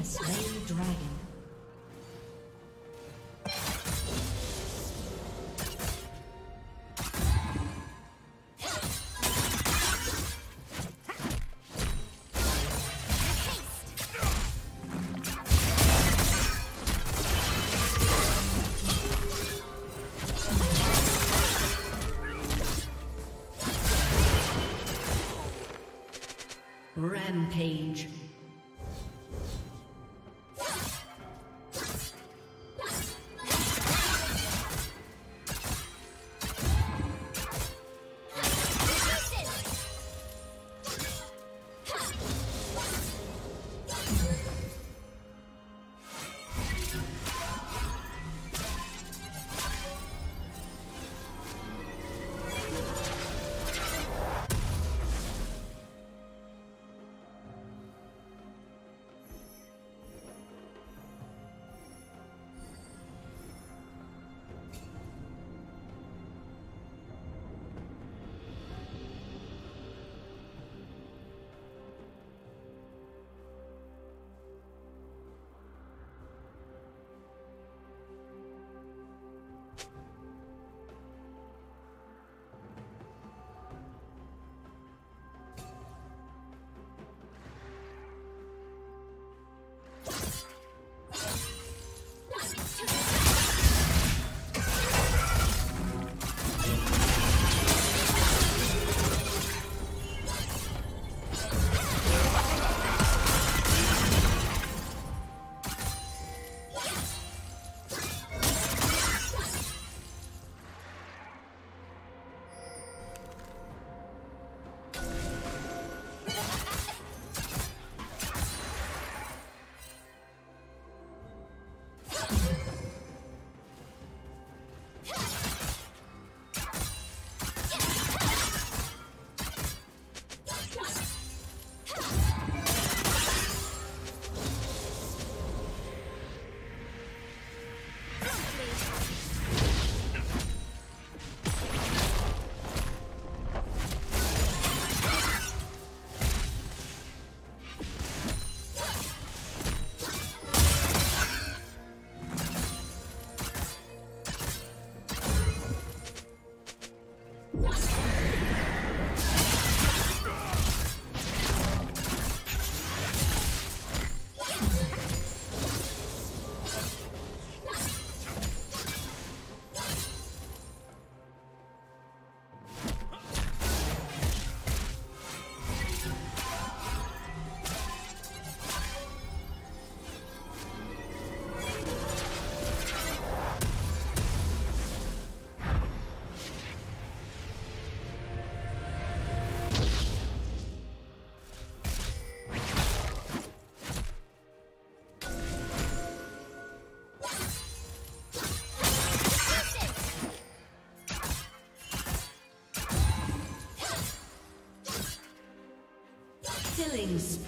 has slain dragon.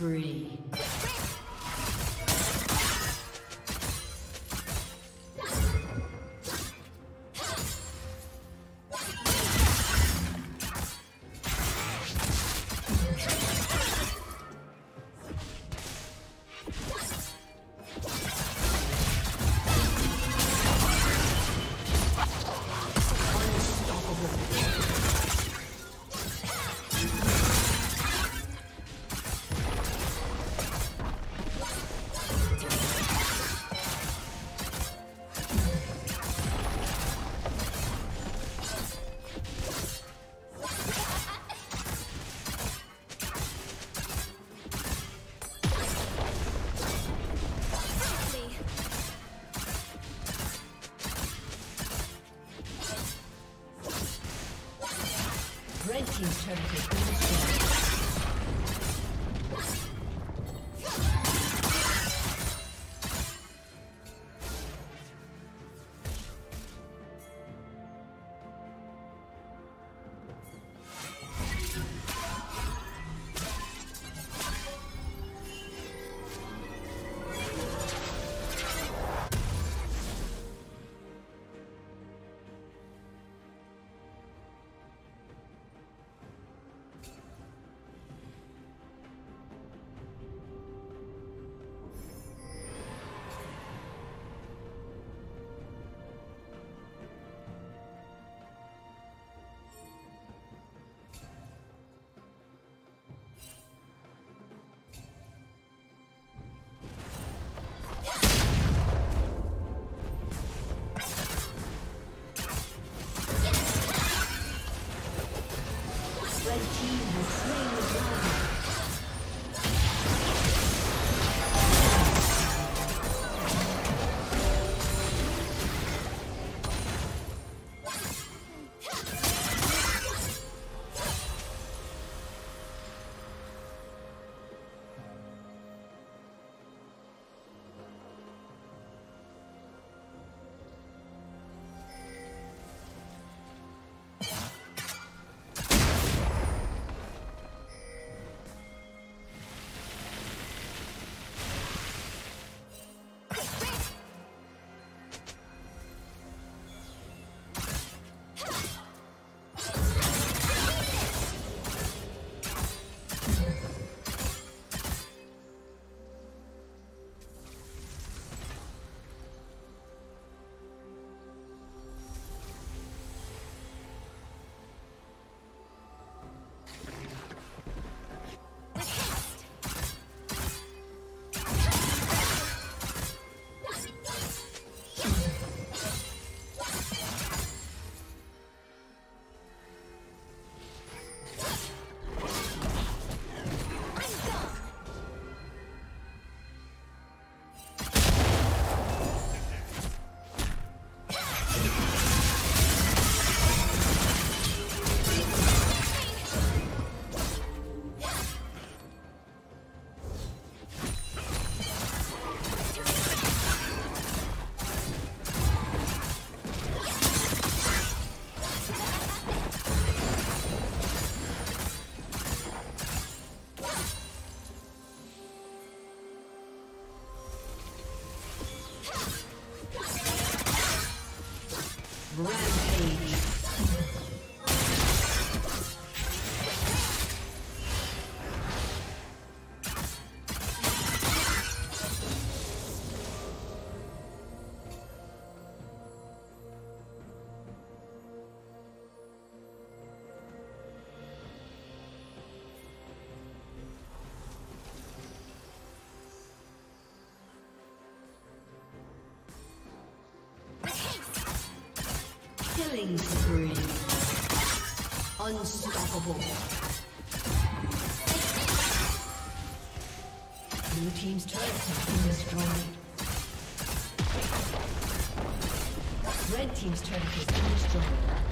Spree. Killing spree. Unstoppable. Blue Team's turret has been destroyed. Red Team's turret has been destroyed.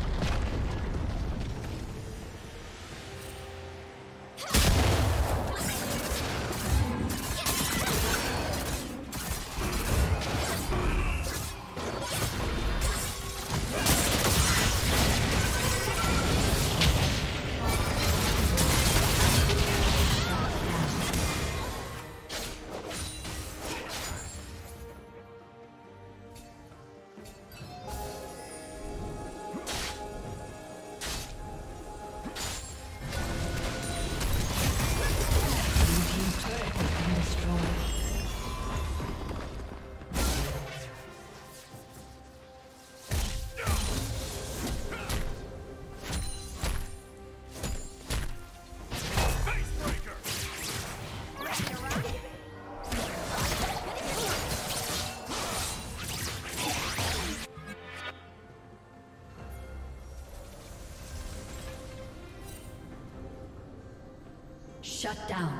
Shut down.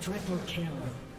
Triple kill.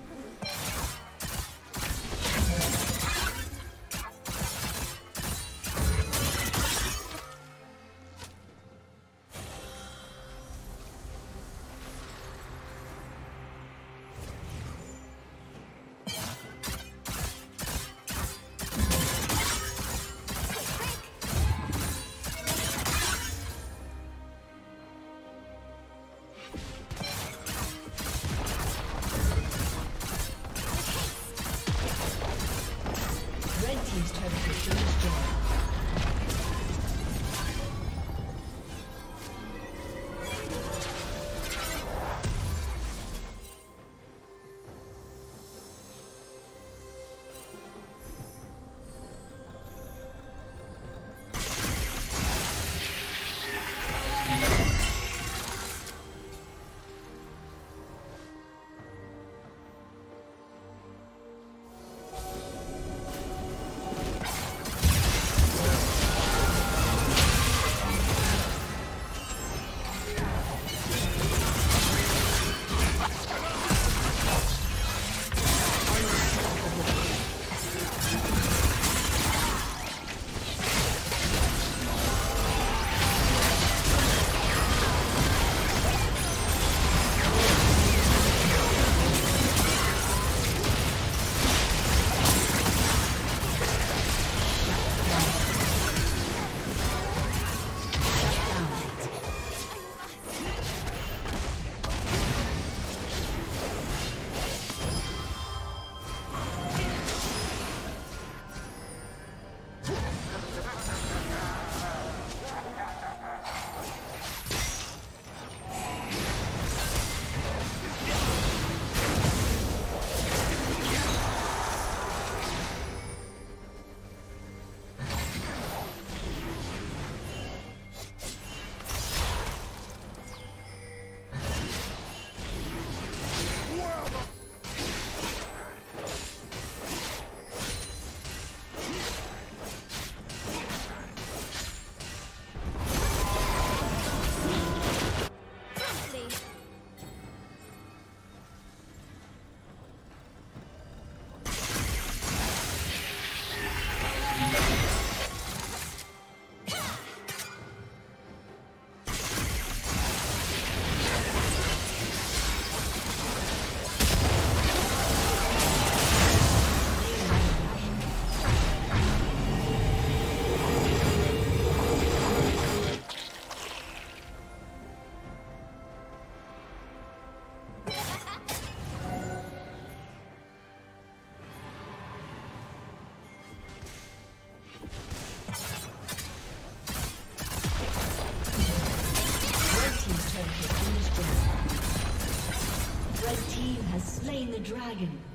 Slain the dragon.